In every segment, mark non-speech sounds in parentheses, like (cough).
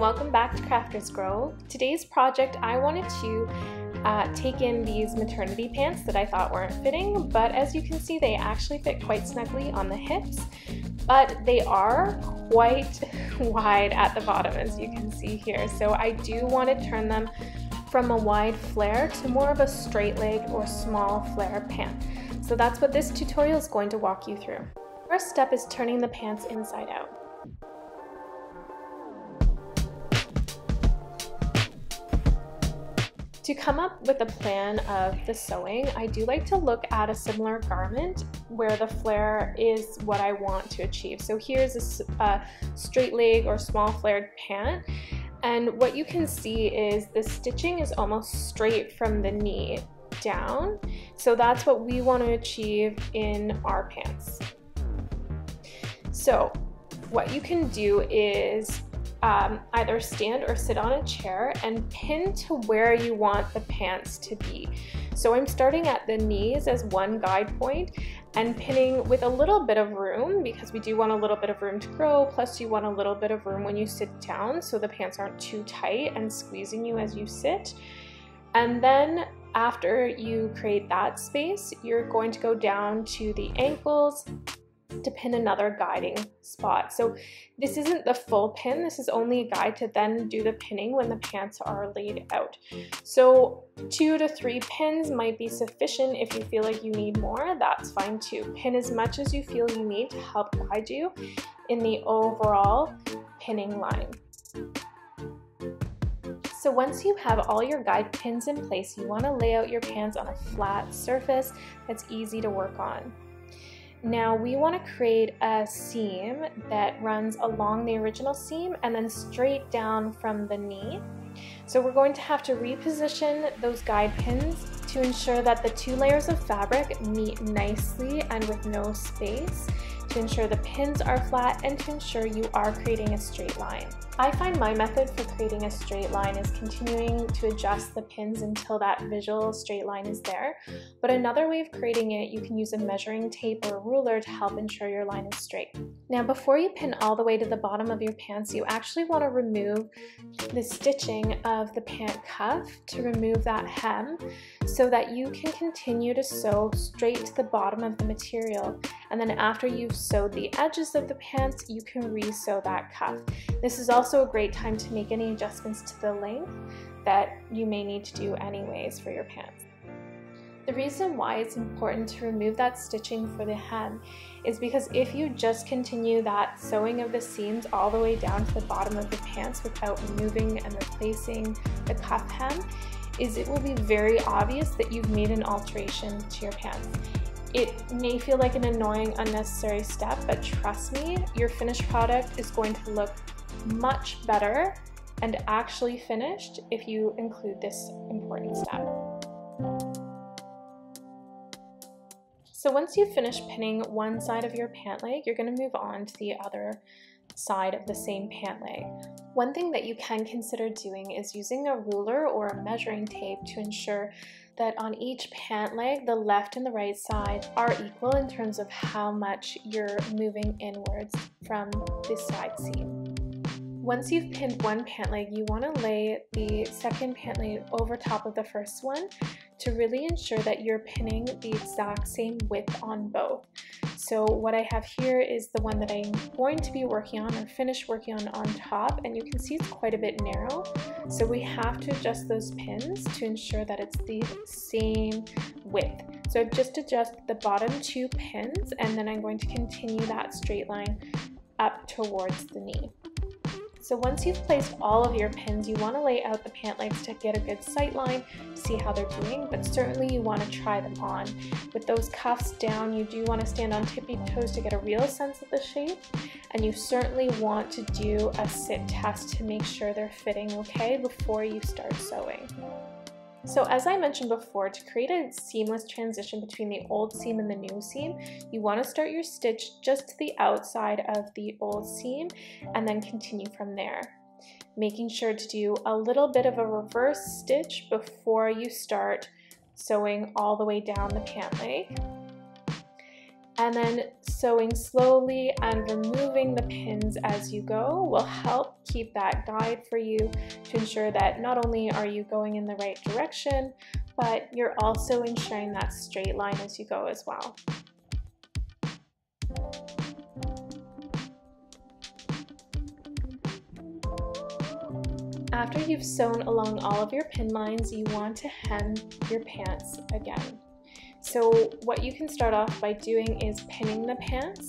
welcome back to Crafters Grove. Today's project I wanted to uh, take in these maternity pants that I thought weren't fitting, but as you can see they actually fit quite snugly on the hips, but they are quite (laughs) wide at the bottom as you can see here. So I do want to turn them from a wide flare to more of a straight leg or small flare pant. So that's what this tutorial is going to walk you through. First step is turning the pants inside out. To come up with a plan of the sewing, I do like to look at a similar garment where the flare is what I want to achieve. So here's a, a straight leg or small flared pant. And what you can see is the stitching is almost straight from the knee down. So that's what we want to achieve in our pants. So what you can do is um, either stand or sit on a chair and pin to where you want the pants to be. So I'm starting at the knees as one guide point and pinning with a little bit of room because we do want a little bit of room to grow plus you want a little bit of room when you sit down so the pants aren't too tight and squeezing you as you sit. And then after you create that space, you're going to go down to the ankles to pin another guiding spot. So this isn't the full pin, this is only a guide to then do the pinning when the pants are laid out. So two to three pins might be sufficient if you feel like you need more, that's fine too. Pin as much as you feel you need to help guide you in the overall pinning line. So once you have all your guide pins in place, you want to lay out your pants on a flat surface that's easy to work on. Now we want to create a seam that runs along the original seam and then straight down from the knee. So we're going to have to reposition those guide pins to ensure that the two layers of fabric meet nicely and with no space to ensure the pins are flat and to ensure you are creating a straight line. I find my method for creating a straight line is continuing to adjust the pins until that visual straight line is there. But another way of creating it, you can use a measuring tape or ruler to help ensure your line is straight. Now before you pin all the way to the bottom of your pants, you actually want to remove the stitching of the pant cuff to remove that hem so that you can continue to sew straight to the bottom of the material. And then after you've sewed the edges of the pants, you can re-sew that cuff. This is also a great time to make any adjustments to the length that you may need to do anyways for your pants. The reason why it's important to remove that stitching for the hem is because if you just continue that sewing of the seams all the way down to the bottom of the pants without removing and replacing the cuff hem, is it will be very obvious that you've made an alteration to your pants. It may feel like an annoying, unnecessary step, but trust me, your finished product is going to look much better and actually finished if you include this important step. So once you've finished pinning one side of your pant leg, you're going to move on to the other side of the same pant leg. One thing that you can consider doing is using a ruler or a measuring tape to ensure that on each pant leg, the left and the right side are equal in terms of how much you're moving inwards from the side seam. Once you've pinned one pant leg, you want to lay the second pant leg over top of the first one to really ensure that you're pinning the exact same width on both. So what I have here is the one that I'm going to be working on or finish working on on top and you can see it's quite a bit narrow. So we have to adjust those pins to ensure that it's the same width. So I've just adjusted the bottom two pins and then I'm going to continue that straight line up towards the knee. So once you've placed all of your pins, you want to lay out the pant legs to get a good sight line, see how they're doing, but certainly you want to try them on. With those cuffs down, you do want to stand on tippy toes to get a real sense of the shape, and you certainly want to do a sit test to make sure they're fitting okay before you start sewing. So as I mentioned before, to create a seamless transition between the old seam and the new seam, you want to start your stitch just to the outside of the old seam and then continue from there. Making sure to do a little bit of a reverse stitch before you start sewing all the way down the pant leg. And then sewing slowly and removing the pins as you go will help keep that guide for you to ensure that not only are you going in the right direction, but you're also ensuring that straight line as you go as well. After you've sewn along all of your pin lines, you want to hem your pants again. So what you can start off by doing is pinning the pants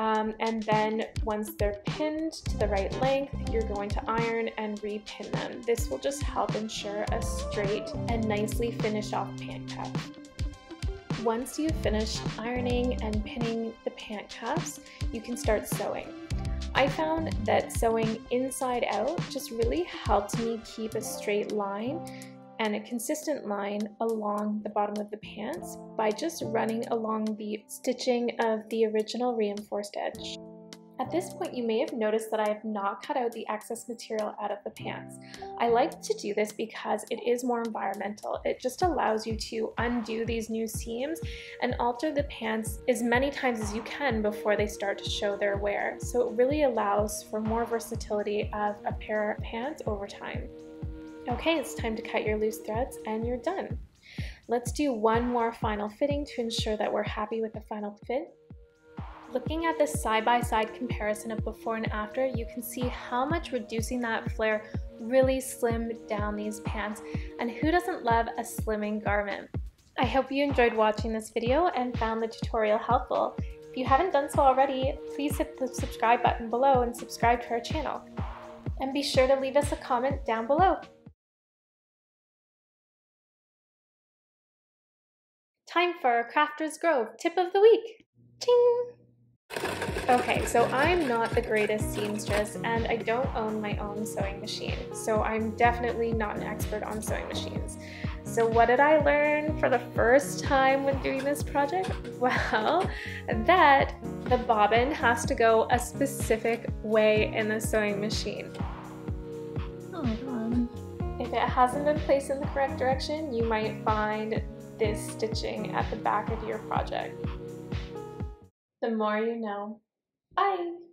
um, and then once they're pinned to the right length, you're going to iron and repin them. This will just help ensure a straight and nicely finished off pant cuff. Once you've finished ironing and pinning the pant cuffs, you can start sewing. I found that sewing inside out just really helped me keep a straight line and a consistent line along the bottom of the pants by just running along the stitching of the original reinforced edge. At this point, you may have noticed that I have not cut out the excess material out of the pants. I like to do this because it is more environmental. It just allows you to undo these new seams and alter the pants as many times as you can before they start to show their wear. So it really allows for more versatility of a pair of pants over time. Okay, it's time to cut your loose threads and you're done. Let's do one more final fitting to ensure that we're happy with the final fit. Looking at this side-by-side -side comparison of before and after, you can see how much reducing that flare really slimmed down these pants. And who doesn't love a slimming garment? I hope you enjoyed watching this video and found the tutorial helpful. If you haven't done so already, please hit the subscribe button below and subscribe to our channel. And be sure to leave us a comment down below. Time for Crafter's Grove tip of the week. Ting! Okay, so I'm not the greatest seamstress and I don't own my own sewing machine, so I'm definitely not an expert on sewing machines. So what did I learn for the first time when doing this project? (laughs) Well, that the bobbin has to go a specific way in the sewing machine. Oh my god. If it hasn't been placed in the correct direction, you might find this stitching at the back of your project. The more you know. Bye!